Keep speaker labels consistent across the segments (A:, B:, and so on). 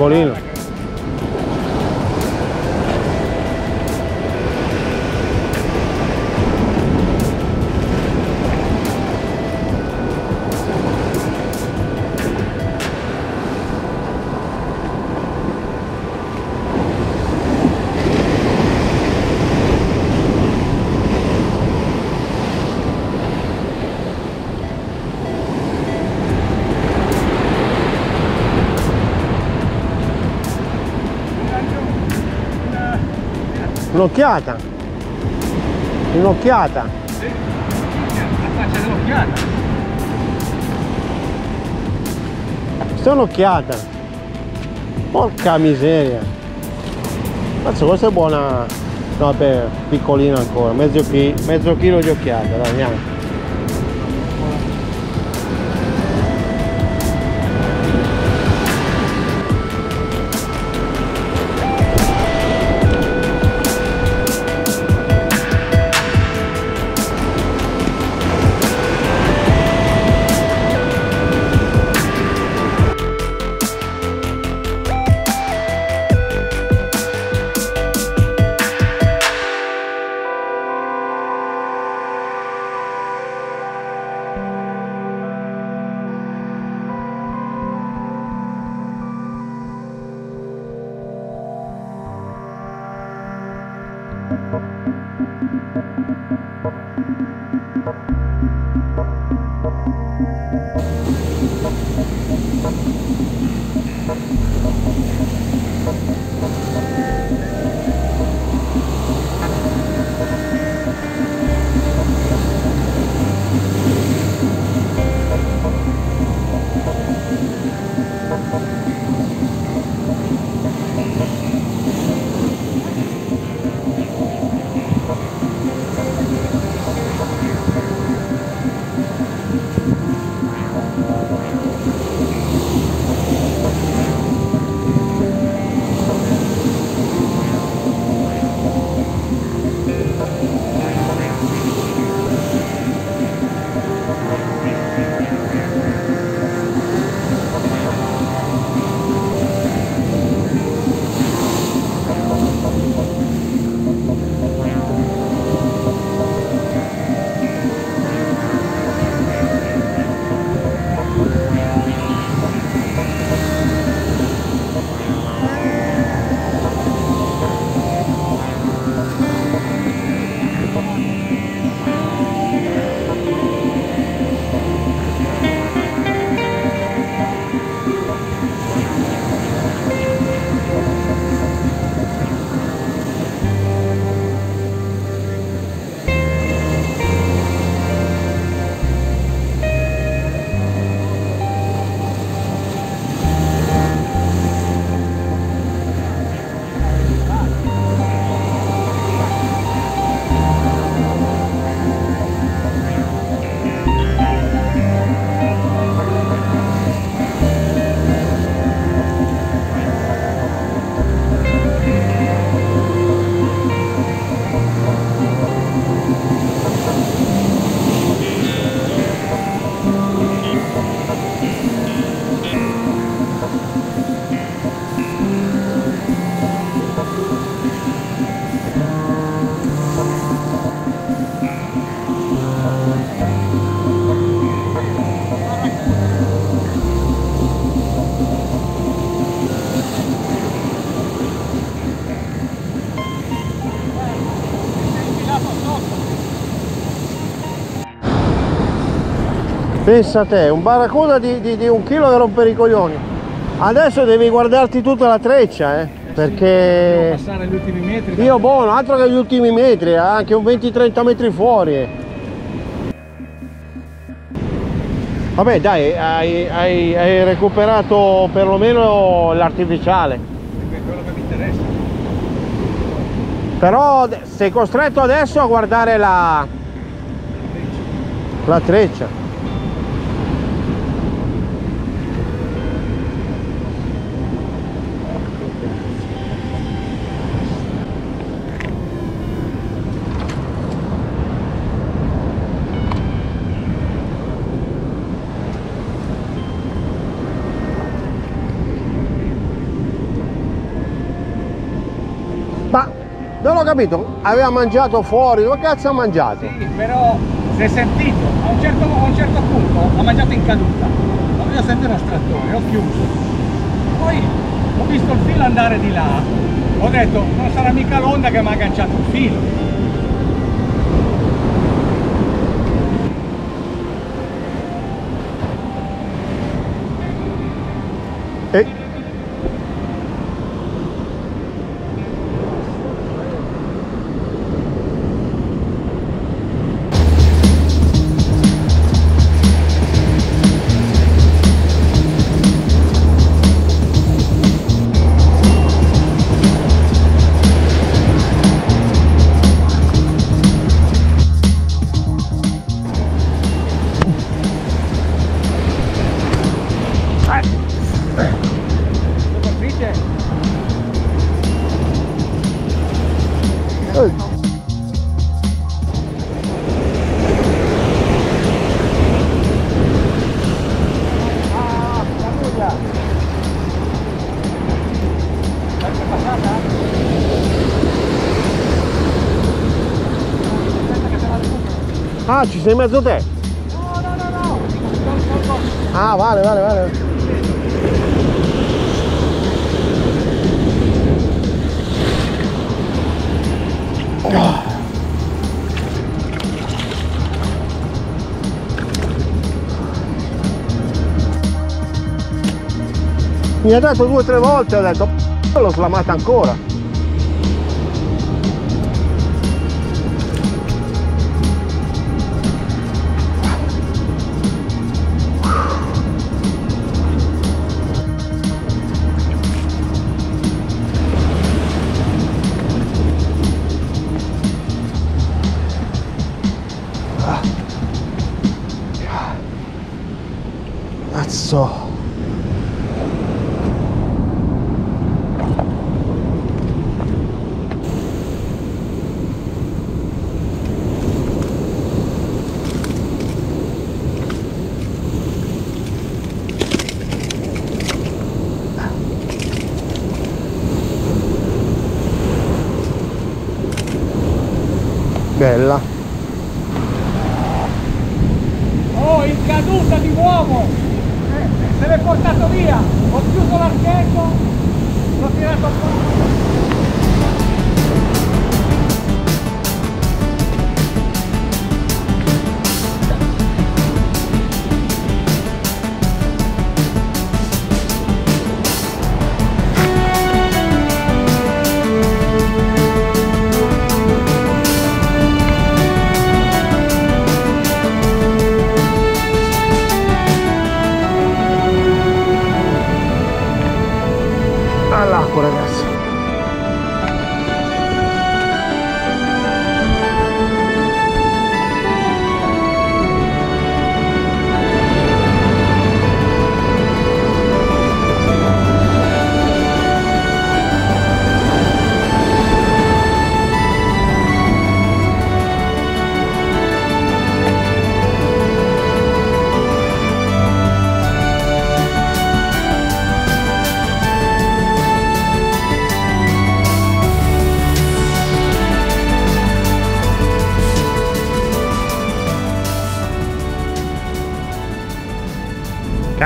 A: Colino. Un'occhiata. Un'occhiata.
B: La faccia dell'occhiata.
A: Questa è un'occhiata. Porca miseria. Cazzo, questa è buona. No, vabbè, piccolina ancora, mezzo, chi- mezzo chilo di occhiata, dai, andiamo. Pensa a te, un barracuda di, di- di un chilo che rompe i coglioni. Adesso devi guardarti tutta la treccia, eh, perché
B: metri.
A: io buono, altro che gli ultimi metri, eh, anche un 20-30 metri fuori. eh. Vabbè dai, hai, hai- hai recuperato perlomeno l'artificiale.
B: È quello che mi interessa.
A: Però sei costretto adesso a guardare la, la treccia. Ho capito, aveva mangiato fuori, dove cazzo ha mangiato?
B: Sì, però si è sentito, a un certo, a un certo punto ha mangiato in caduta. Ma io ho sentito uno strattore, ho chiuso. Poi ho visto il filo andare di là, ho detto non sarà mica l'onda che mi ha agganciato il filo. Ah,
A: ci sei in mezzo te?
B: No, no, no, no.
A: Ah, vale, vale, vale. Mi ha dato due o tre volte, ho detto, "P***o, l'ho slamata ancora. Cazzo. Bella.
B: In caduta di nuovo! Se l'è portato via! Ho chiuso l'archetto, l'ho tirato fuori.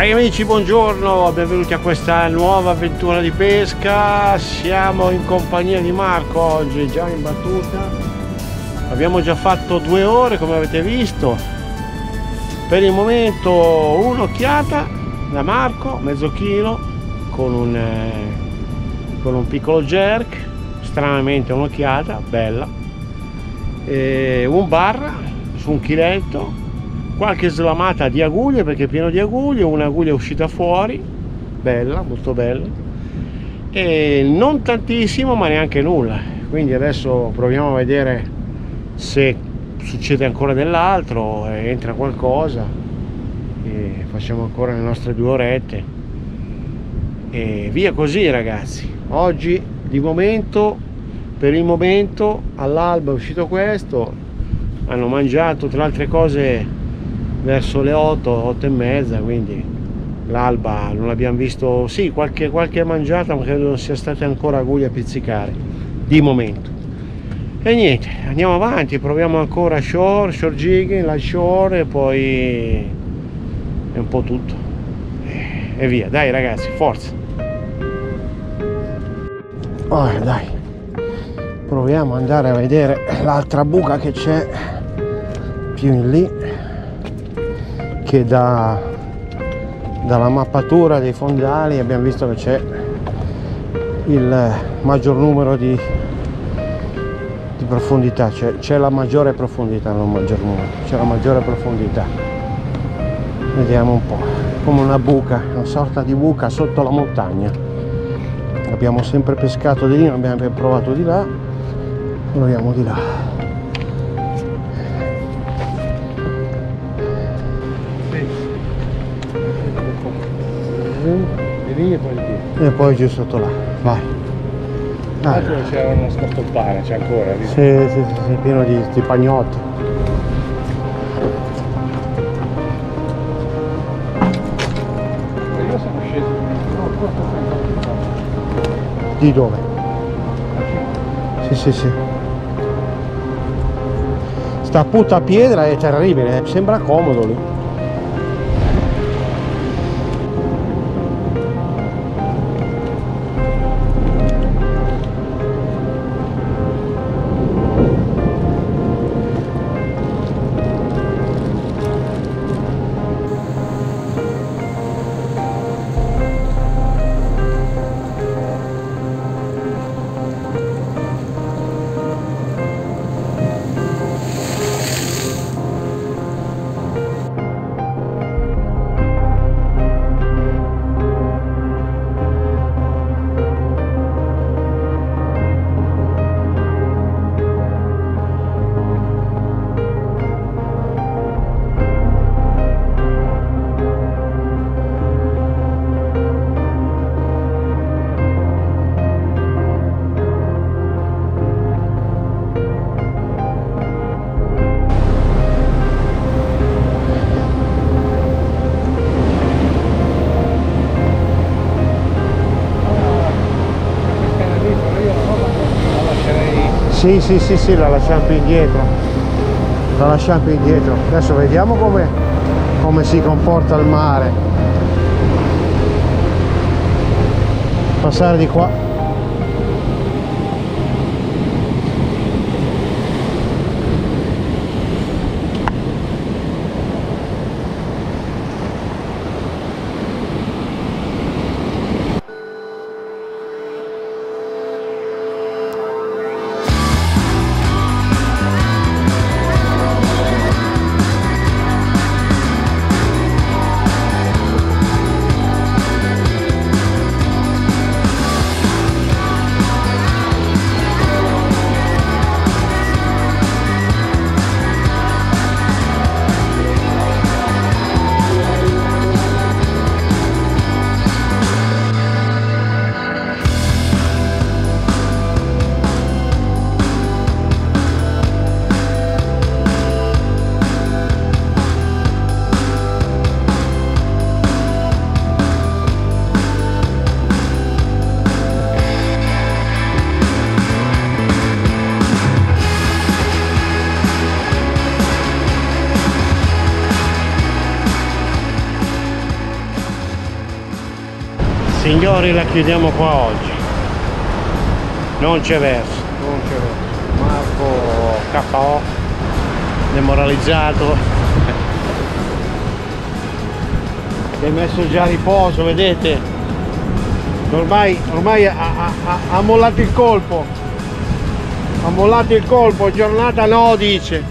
A: Cari amici, buongiorno, benvenuti a questa nuova avventura di pesca. Siamo in compagnia di Marco oggi, già in battuta. Abbiamo già fatto due ore, come avete visto. Per il momento un'occhiata da Marco, mezzo chilo, con un, eh, con un piccolo jerk, stranamente un'occhiata, bella. E un bar su un chiletto, qualche slamata di aguglie perché è pieno di aguglie, un'aguglia è uscita fuori, bella, molto bella, e non tantissimo ma neanche nulla, quindi adesso proviamo a vedere se succede ancora dell'altro, eh, entra qualcosa e facciamo ancora le nostre due orette e via così ragazzi, oggi di momento, per il momento all'alba è uscito questo, hanno mangiato tra altre cose verso le 8, 8 e mezza, quindi l'alba non abbiamo visto, sì, qualche, qualche mangiata, ma credo non sia state ancora aguglie a pizzicare, di momento. e niente andiamo avanti proviamo ancora shore shore jigging la shore e poi è un po' tutto. E via dai ragazzi forza. Oh, dai proviamo ad andare a vedere l'altra buca che c'è più in lì che da dalla mappatura dei fondali abbiamo visto che c'è il maggior numero di, di profondità c'è la maggiore profondità non maggior numero c'è la maggiore profondità. Vediamo un po' come una buca una sorta di buca sotto la montagna. Abbiamo sempre pescato di lì non abbiamo provato di là proviamo di là
B: lì e poi qui
A: e poi giù sotto là vai
B: ah. c'era uno scartoppare c'è ancora lì.
A: sì, sì, sì, sì, pieno di, di pagnotti
B: io sono sceso
A: di dove? sì sì sì sta puta pietra è terribile sembra comodo lì Sì, sì, sì, sì, la lasciamo più indietro. La lasciamo più indietro. Adesso vediamo come, come si comporta il mare. Passare di qua. Signori la chiudiamo qua oggi. Non c'è verso. Non c'è verso. Marco KO demoralizzato. Si è messo già a riposo vedete? Ormai, ormai ha, ha, ha mollato il colpo. Ha mollato il colpo giornata no dice.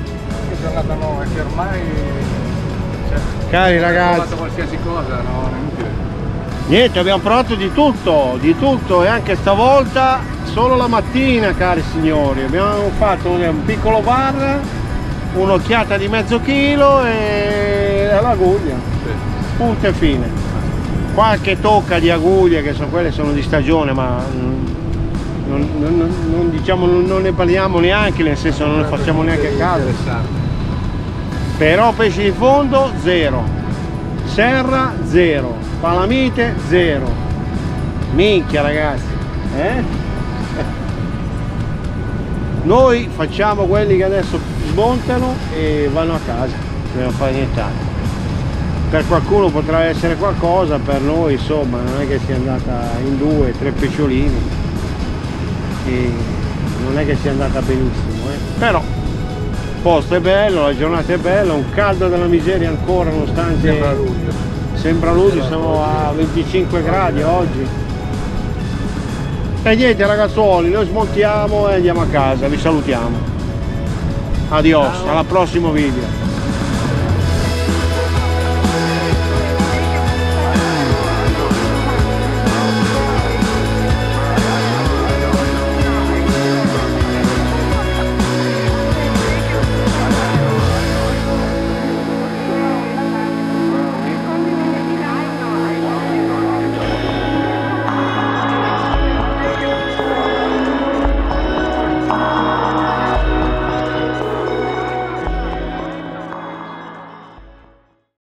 B: Che giornata no è che ormai cioè,
A: cari ragazzi.
B: qualsiasi cosa no
A: niente abbiamo provato di tutto di tutto e anche stavolta solo la mattina cari signori. Abbiamo fatto un piccolo bar un'occhiata di mezzo chilo e all'aguglia sì. punto e fine. Qualche tocca di aguglie che sono quelle sono di stagione ma non, non, non, non diciamo, non ne parliamo neanche nel senso non ne facciamo neanche caso. Però pesci di fondo zero. Serra zero palamite zero minchia ragazzi eh? noi facciamo quelli che adesso smontano e vanno a casa non fare nient'altro per qualcuno potrà essere qualcosa per noi insomma non è che sia andata in due tre pesciolini e non è che sia andata benissimo eh. però il posto è bello la giornata è bella un caldo della miseria ancora nonostante
B: Sembra luglio.
A: Sembra luglio siamo a 25 gradi oggi. E niente ragazzuoli noi smontiamo e andiamo a casa vi salutiamo. Adios
B: Ciao.
A: al prossimo video